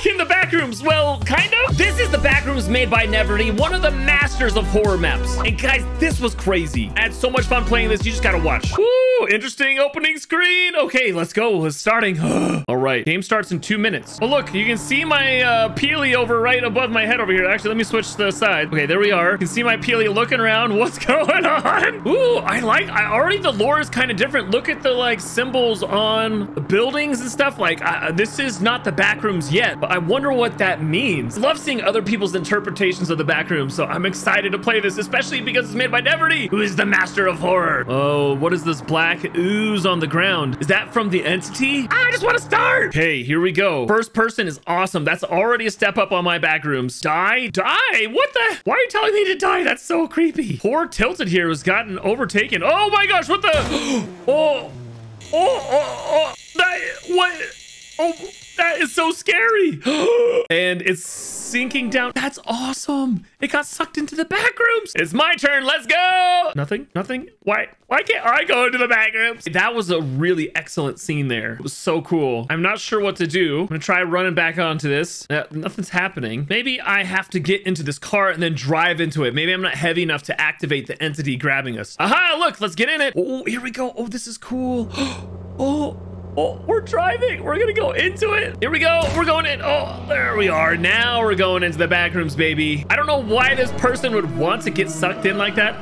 back in the back rooms. Well, kind of. Rooms made by Neverty, one of the masters of horror maps. And guys, this was crazy. I had so much fun playing this. You just gotta watch. Woo, interesting opening screen. Okay, let's go. It's starting. All right, game starts in two minutes. Oh, look, you can see my uh, Peely over right above my head over here. Actually, let me switch to the side. Okay, there we are. You can see my Peely looking around. What's going on? Ooh, I like, I already, the lore is kind of different. Look at the like symbols on the buildings and stuff. Like, uh, this is not the back rooms yet, but I wonder what that means. I love seeing other people's interpretations of the back rooms, so I'm excited to play this, especially because it's made by Neverty, who is the master of horror. Oh, what is this black ooze on the ground? Is that from the entity? I just want to start. Okay, here we go. First person is awesome. That's already a step up on my back rooms. Die? Die? What the? Why are you telling me to die? That's so creepy. Poor Tilted here has gotten overtaken. Oh my gosh, what the? Oh, oh, oh, oh, that, what? Oh, that is so scary. and it's sinking down. That's awesome. It got sucked into the back rooms. It's my turn. Let's go. Nothing, nothing. Why, why can't I go into the back rooms? That was a really excellent scene there. It was so cool. I'm not sure what to do. I'm gonna try running back onto this. Uh, nothing's happening. Maybe I have to get into this car and then drive into it. Maybe I'm not heavy enough to activate the entity grabbing us. Aha, look, let's get in it. Oh, here we go. Oh, this is cool. oh, Oh, we're driving. We're gonna go into it. Here we go. We're going in. Oh, there we are. Now we're going into the back rooms, baby. I don't know why this person would want to get sucked in like that.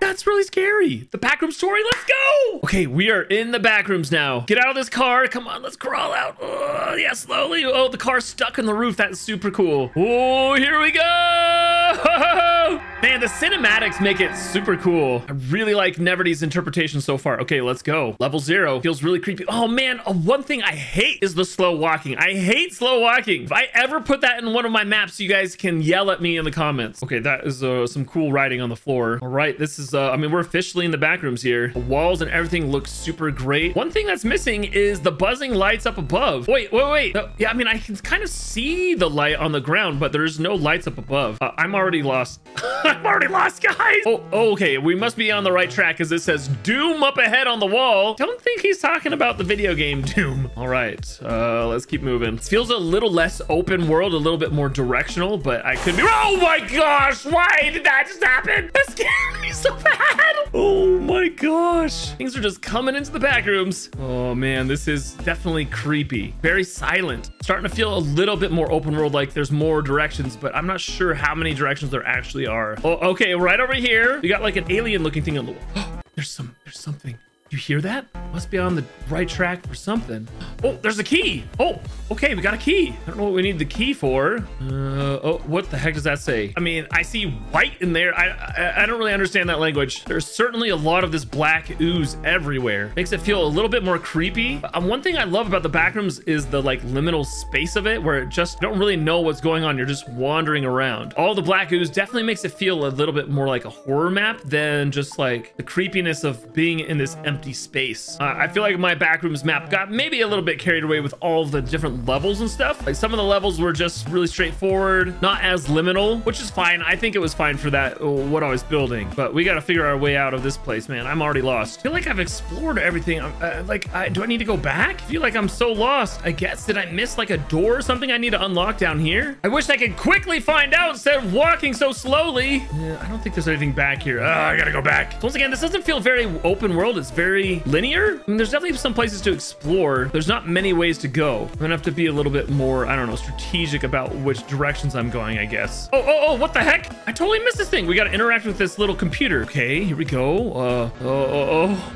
That's really scary. The backroom story. Let's go. Okay, we are in the backrooms now. Get out of this car. Come on, let's crawl out. Oh, yeah, slowly. Oh, the car's stuck in the roof. That's super cool. Oh, here we go. Man, the cinematics make it super cool. I really like Neverty's interpretation so far. Okay, let's go. Level zero feels really creepy. Oh man, uh, one thing I hate is the slow walking. I hate slow walking. If I ever put that in one of my maps, you guys can yell at me in the comments. Okay, that is uh, some cool writing on the floor. All right, this is, uh, I mean, we're officially in the back rooms here. The walls and everything looks super great. One thing that's missing is the buzzing lights up above. Wait, wait, wait. Yeah, I mean, I can kind of see the light on the ground, but there's no lights up above. Uh, I'm already lost. I'm already lost, guys. Oh, okay. We must be on the right track because it says Doom up ahead on the wall. Don't think he's talking about the video game Doom. All right. Uh, let's keep moving. Feels a little less open world, a little bit more directional, but I could be. Oh my gosh. Why did that just happen? That scared me so bad. Oh my gosh. Things are just coming into the back rooms. Oh man, this is definitely creepy. Very silent. Starting to feel a little bit more open world, like there's more directions, but I'm not sure how many directions there actually are. Oh, okay, right over here. We got like an alien looking thing on the wall. there's some, there's something. You hear that? Must be on the right track for something. Oh, there's a key. Oh, okay, we got a key. I don't know what we need the key for. Uh, oh, what the heck does that say? I mean, I see white in there. I, I, I don't really understand that language. There's certainly a lot of this black ooze everywhere. Makes it feel a little bit more creepy. Um, one thing I love about the backrooms is the like liminal space of it, where it just don't really know what's going on. You're just wandering around. All the black ooze definitely makes it feel a little bit more like a horror map than just like the creepiness of being in this empty space. Uh, I feel like my backrooms map got maybe a little bit carried away with all the different levels and stuff. Like some of the levels were just really straightforward, not as liminal, which is fine. I think it was fine for that, uh, what I was building. But we got to figure our way out of this place, man. I'm already lost. I feel like I've explored everything. Uh, like, I, do I need to go back? I feel like I'm so lost. I guess, did I miss like a door or something I need to unlock down here? I wish I could quickly find out instead of walking so slowly. Yeah, I don't think there's anything back here. Oh, I gotta go back. Once again, this doesn't feel very open world. It's very very linear. I mean, there's definitely some places to explore. There's not many ways to go. I'm gonna have to be a little bit more, I don't know, strategic about which directions I'm going, I guess. Oh, oh, oh, what the heck? I totally missed this thing. We gotta interact with this little computer. Okay, here we go. Uh, oh, oh, oh.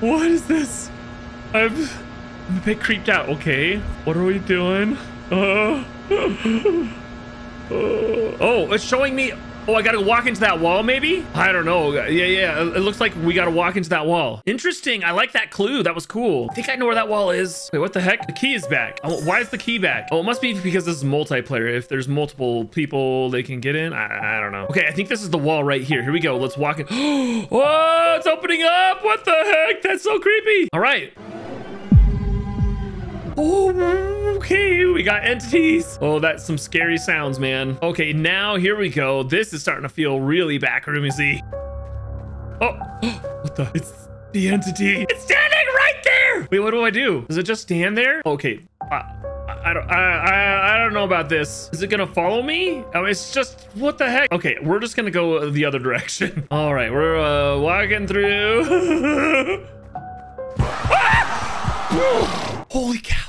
What is this? I'm, I'm a bit creeped out. Okay, what are we doing? Uh, oh, it's showing me Oh, I gotta walk into that wall, maybe? I don't know. Yeah, yeah. It looks like we gotta walk into that wall. Interesting. I like that clue. That was cool. I think I know where that wall is. Wait, what the heck? The key is back. Oh, why is the key back? Oh, it must be because this is multiplayer. If there's multiple people they can get in, I, I don't know. Okay, I think this is the wall right here. Here we go. Let's walk it. Oh, it's opening up. What the heck? That's so creepy. All right. Oh, We got entities. Oh, that's some scary sounds, man. Okay, now here we go. This is starting to feel really backroomy. Oh, what the? It's the entity. It's standing right there. Wait, what do I do? Does it just stand there? Okay. I, I don't, I, I, I don't know about this. Is it gonna follow me? I mean, it's just, what the heck? Okay, we're just gonna go the other direction. All right, we're uh, walking through. ah! Holy cow.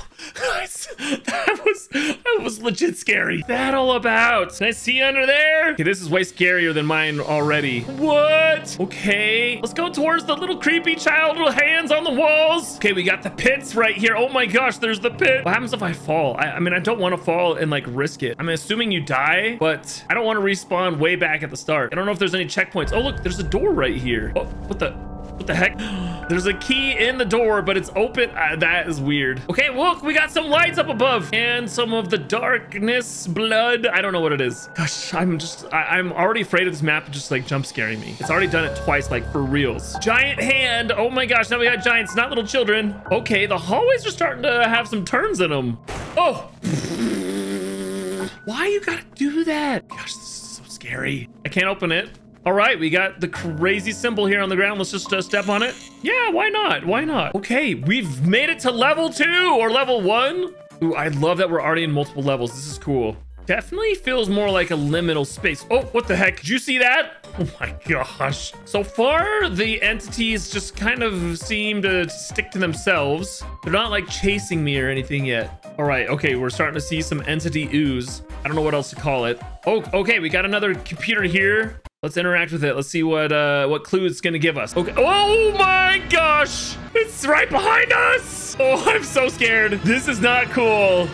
That was that was legit scary. That all about. Can I see under there? Okay, this is way scarier than mine already. What? Okay, let's go towards the little creepy child with hands on the walls. Okay, we got the pits right here. Oh my gosh, there's the pit. What happens if I fall? I, I mean, I don't want to fall and like risk it. I'm assuming you die, but I don't want to respawn way back at the start. I don't know if there's any checkpoints. Oh, look, there's a door right here. Oh, what the? What the heck? There's a key in the door, but it's open. Uh, that is weird. Okay, look, we got some lights up above and some of the darkness, blood. I don't know what it is. Gosh, I'm just, I, am already afraid of this map just like jump scaring me. It's already done it twice, like for reals. Giant hand. Oh my gosh, now we got giants, not little children. Okay, the hallways are starting to have some turns in them. Oh. Why you gotta do that? Gosh, this is so scary. I can't open it. All right, we got the crazy symbol here on the ground. Let's just uh, step on it. Yeah, why not? Why not? Okay, we've made it to level two or level one. Ooh, I love that we're already in multiple levels. This is cool. Definitely feels more like a liminal space. Oh, what the heck? Did you see that? Oh my gosh. So far, the entities just kind of seem to stick to themselves. They're not like chasing me or anything yet. All right, okay, we're starting to see some entity ooze. I don't know what else to call it. Oh, okay, we got another computer here. Let's interact with it. Let's see what uh, what clue it's gonna give us. Okay. Oh my gosh! It's right behind us! Oh, I'm so scared. This is not cool.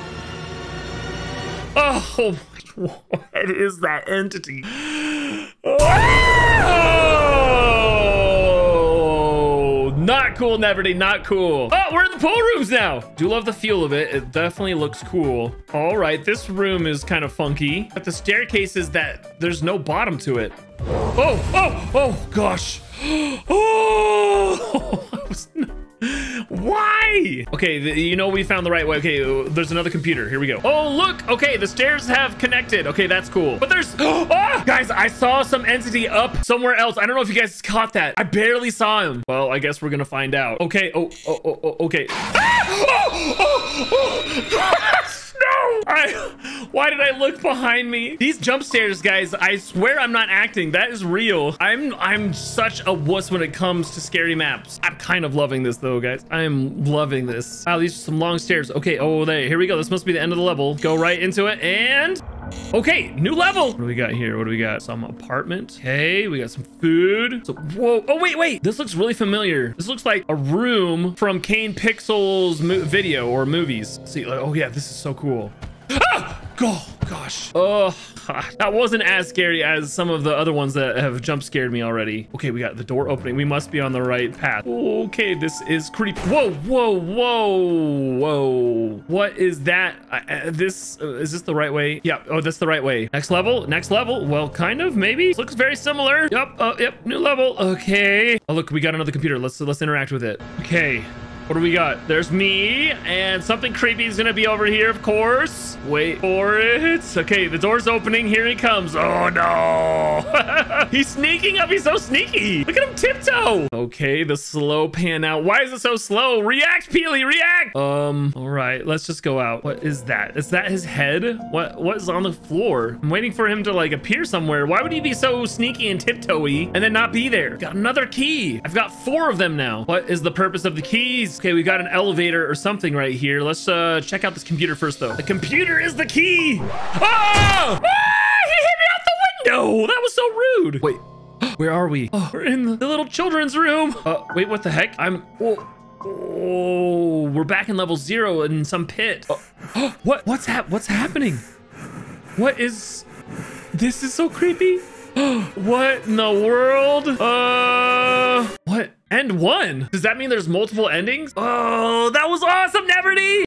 Oh, what is that entity? Oh, cool, Neverty, not cool. Oh, we're in the pool rooms now. Do love the feel of it. It definitely looks cool. All right, this room is kind of funky, but the staircase is that there's no bottom to it. Oh, oh, oh, gosh. Oh, why? Okay, you know we found the right way. Okay, there's another computer. Here we go. Oh, look. Okay, the stairs have connected. Okay, that's cool. But there's... Oh, guys, I saw some entity up somewhere else. I don't know if you guys caught that. I barely saw him. Well, I guess we're gonna find out. Okay. Oh, oh, oh, oh okay. Ah! Oh, oh, oh. I, why did I look behind me? These jump scares, guys, I swear I'm not acting. That is real. I'm I'm such a wuss when it comes to scary maps. I'm kind of loving this though, guys. I am loving this. Wow, these are some long stairs. Okay, oh, there. Here we go. This must be the end of the level. Go right into it and... Okay, new level. What do we got here? What do we got? Some apartment. Okay, we got some food. So, whoa. Oh, wait, wait. This looks really familiar. This looks like a room from Kane Pixel's video or movies. See, oh yeah, this is so cool. Ah! Oh, gosh. Oh, that wasn't as scary as some of the other ones that have jump scared me already. Okay, we got the door opening. We must be on the right path. Okay, this is creepy. Whoa, whoa, whoa, whoa. What is that? Uh, this, uh, is this the right way? Yeah, oh, that's the right way. Next level, next level. Well, kind of, maybe. This looks very similar. Yep, uh, yep, new level. Okay. Oh, look, we got another computer. Let's, let's interact with it. Okay. What do we got? There's me, and something creepy is gonna be over here, of course. Wait for it. Okay, the door's opening. Here he comes. Oh, no. He's sneaking up. He's so sneaky. Look at him tiptoe. Okay, the slow pan out. Why is it so slow? React, Peely, react. Um, all right, let's just go out. What is that? Is that his head? What What is on the floor? I'm waiting for him to, like, appear somewhere. Why would he be so sneaky and tiptoey and then not be there? Got another key. I've got four of them now. What is the purpose of the keys? Okay, we got an elevator or something right here. Let's uh, check out this computer first, though. The computer is the key. Oh! Ah! He hit me out the window. That was so rude. Wait, where are we? Oh, we're in the little children's room. Uh, wait, what the heck? I'm... Oh. Oh, we're back in level zero in some pit. Oh, what? What's hap? What's happening? What is? This is so creepy. what in the world? Uh, what? End one? Does that mean there's multiple endings? Oh, that was awesome, Neverty!